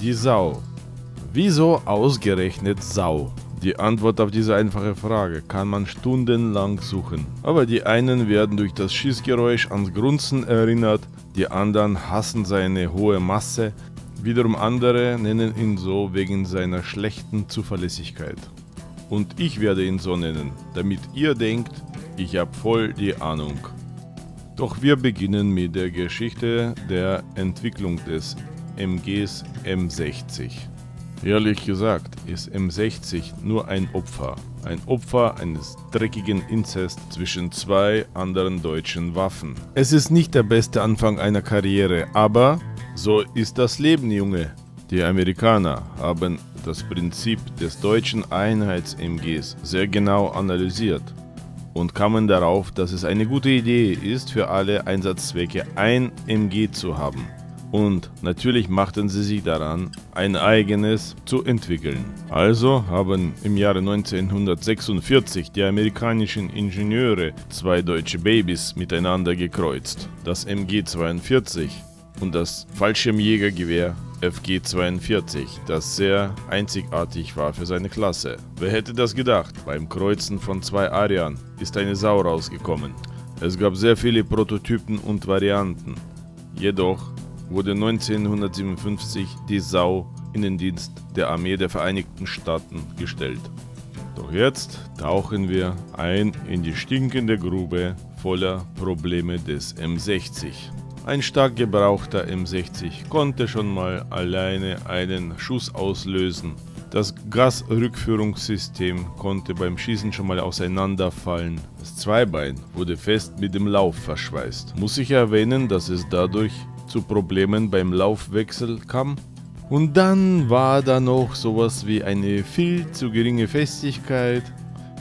Die Sau. Wieso ausgerechnet Sau? Die Antwort auf diese einfache Frage kann man stundenlang suchen. Aber die einen werden durch das Schießgeräusch ans Grunzen erinnert, die anderen hassen seine hohe Masse, wiederum andere nennen ihn so wegen seiner schlechten Zuverlässigkeit. Und ich werde ihn so nennen, damit ihr denkt, ich habe voll die Ahnung. Doch wir beginnen mit der Geschichte der Entwicklung des MGs M60. Ehrlich gesagt ist M60 nur ein Opfer. Ein Opfer eines dreckigen Inzest zwischen zwei anderen deutschen Waffen. Es ist nicht der beste Anfang einer Karriere, aber so ist das Leben, Junge. Die Amerikaner haben das Prinzip des deutschen Einheits-MGs sehr genau analysiert und kamen darauf, dass es eine gute Idee ist, für alle Einsatzzwecke ein MG zu haben und natürlich machten sie sich daran, ein eigenes zu entwickeln. Also haben im Jahre 1946 die amerikanischen Ingenieure zwei deutsche Babys miteinander gekreuzt, das MG-42 und das Fallschirmjägergewehr FG-42, das sehr einzigartig war für seine Klasse. Wer hätte das gedacht? Beim Kreuzen von zwei Arian ist eine Sau rausgekommen. Es gab sehr viele Prototypen und Varianten. Jedoch wurde 1957 die Sau in den Dienst der Armee der Vereinigten Staaten gestellt. Doch jetzt tauchen wir ein in die stinkende Grube voller Probleme des M60. Ein stark gebrauchter M60 konnte schon mal alleine einen Schuss auslösen. Das Gasrückführungssystem konnte beim Schießen schon mal auseinanderfallen. Das Zweibein wurde fest mit dem Lauf verschweißt. Muss ich erwähnen, dass es dadurch zu Problemen beim Laufwechsel kam. Und dann war da noch sowas wie eine viel zu geringe Festigkeit.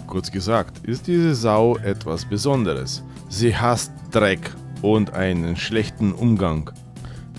Kurz gesagt, ist diese Sau etwas Besonderes. Sie hasst Dreck und einen schlechten Umgang.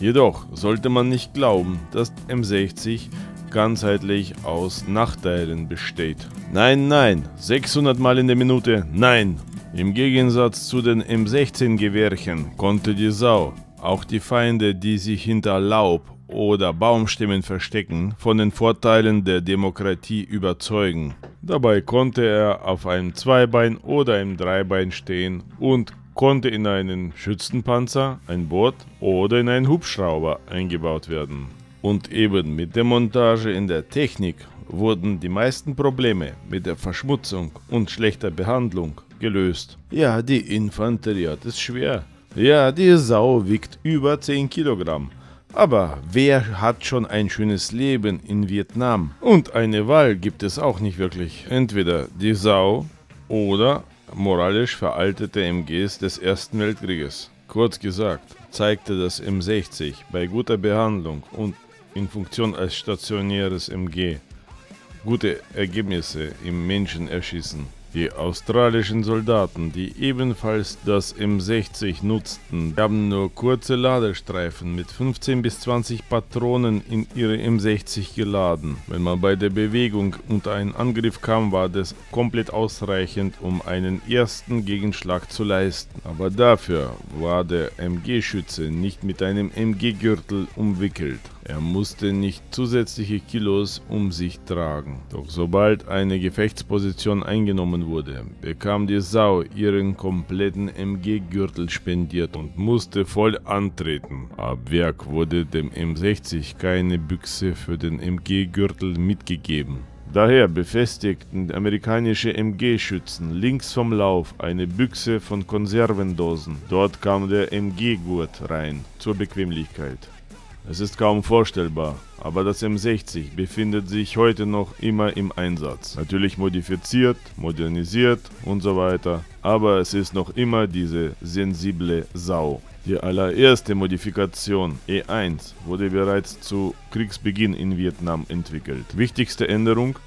Jedoch sollte man nicht glauben, dass M60 ganzheitlich aus Nachteilen besteht. Nein, nein, 600 Mal in der Minute, nein. Im Gegensatz zu den M16-Gewehrchen konnte die Sau auch die Feinde, die sich hinter Laub oder Baumstämmen verstecken, von den Vorteilen der Demokratie überzeugen. Dabei konnte er auf einem Zweibein oder einem Dreibein stehen und konnte in einen Schützenpanzer, ein Boot oder in einen Hubschrauber eingebaut werden. Und eben mit der Montage in der Technik wurden die meisten Probleme mit der Verschmutzung und schlechter Behandlung gelöst. Ja, die Infanterie hat es schwer. Ja, die Sau wiegt über 10 Kilogramm. Aber wer hat schon ein schönes Leben in Vietnam? Und eine Wahl gibt es auch nicht wirklich. Entweder die Sau oder moralisch veraltete MGs des Ersten Weltkrieges. Kurz gesagt, zeigte das M60 bei guter Behandlung und in Funktion als stationäres MG gute Ergebnisse im Menschenerschießen. Die australischen Soldaten, die ebenfalls das M60 nutzten, haben nur kurze Ladestreifen mit 15 bis 20 Patronen in ihre M60 geladen. Wenn man bei der Bewegung unter einen Angriff kam, war das komplett ausreichend, um einen ersten Gegenschlag zu leisten. Aber dafür war der MG-Schütze nicht mit einem MG-Gürtel umwickelt. Er musste nicht zusätzliche Kilos um sich tragen. Doch sobald eine Gefechtsposition eingenommen wurde, bekam die Sau ihren kompletten MG-Gürtel spendiert und musste voll antreten. Ab Werk wurde dem M60 keine Büchse für den MG-Gürtel mitgegeben. Daher befestigten amerikanische MG-Schützen links vom Lauf eine Büchse von Konservendosen. Dort kam der MG-Gurt rein, zur Bequemlichkeit. Es ist kaum vorstellbar, aber das M60 befindet sich heute noch immer im Einsatz. Natürlich modifiziert, modernisiert und so weiter, aber es ist noch immer diese sensible Sau. Die allererste Modifikation E1 wurde bereits zu Kriegsbeginn in Vietnam entwickelt. Wichtigste Änderung,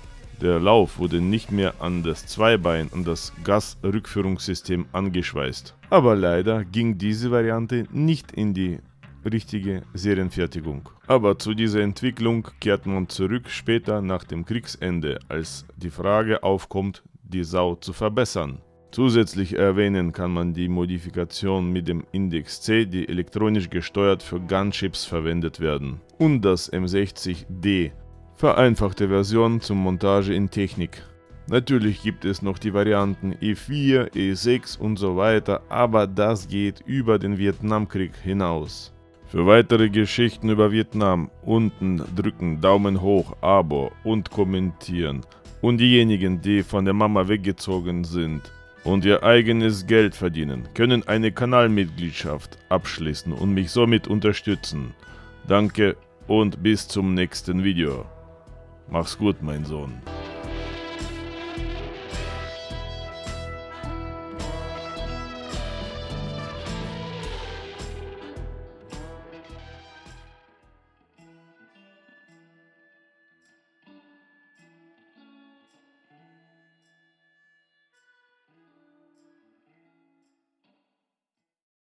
der Lauf wurde nicht mehr an das Zweibein und das Gasrückführungssystem angeschweißt. Aber leider ging diese Variante nicht in die richtige Serienfertigung. Aber zu dieser Entwicklung kehrt man zurück später nach dem Kriegsende, als die Frage aufkommt, die Sau zu verbessern. Zusätzlich erwähnen kann man die Modifikation mit dem Index C, die elektronisch gesteuert für Gunchips verwendet werden. Und das M60D, vereinfachte Version zum Montage in Technik. Natürlich gibt es noch die Varianten E4, E6 und so weiter, aber das geht über den Vietnamkrieg hinaus. Für weitere Geschichten über Vietnam unten drücken Daumen hoch, Abo und kommentieren. Und diejenigen, die von der Mama weggezogen sind, und ihr eigenes Geld verdienen, können eine Kanalmitgliedschaft abschließen und mich somit unterstützen. Danke und bis zum nächsten Video. Mach's gut, mein Sohn.